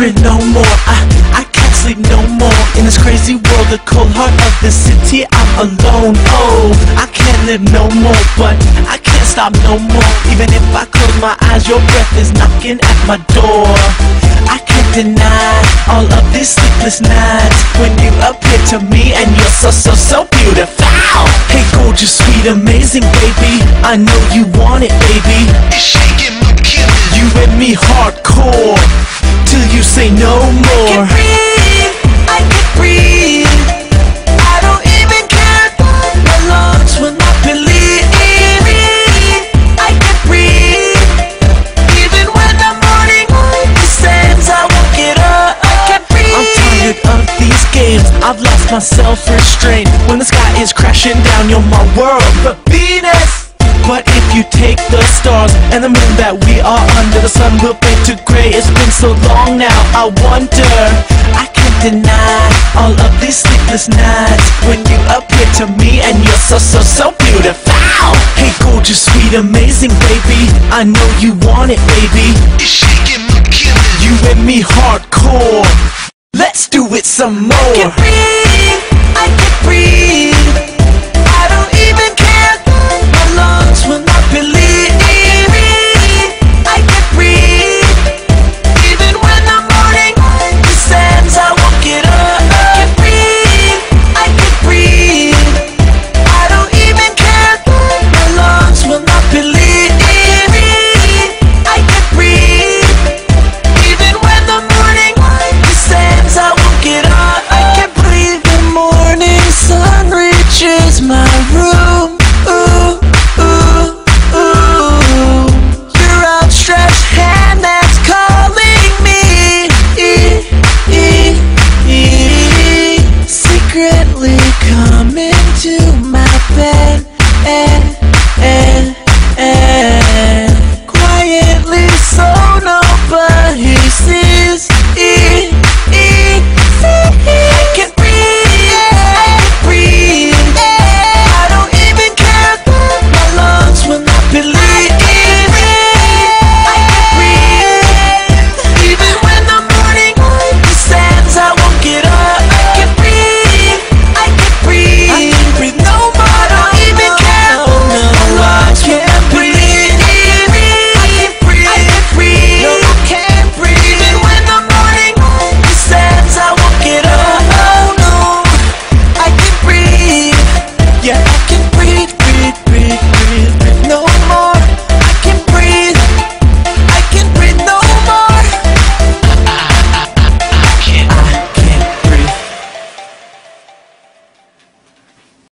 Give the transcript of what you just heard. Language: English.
no more. I, I can't sleep no more. In this crazy world, the cold heart of the city I'm alone, oh I can't live no more, but I can't stop no more. Even if I close my eyes, your breath is knocking at my door. I can't deny all of these sleepless nights. When you appear to me and you're so, so, so beautiful. Hey gorgeous, sweet, amazing baby. I know you want it, baby. It's shaking my killer, You hit me hardcore. My self-restraint. When the sky is crashing down, you're my world, but Venus. But if you take the stars and the moon that we are under, the sun will fade to gray. It's been so long now. I wonder. I can't deny all of these sleepless nights when you appear to me and you're so so so beautiful. Hey, gorgeous, sweet, amazing, baby. I know you want it, baby. It's shaking my killing. You and me hardcore. Let's do it some more. Breathe.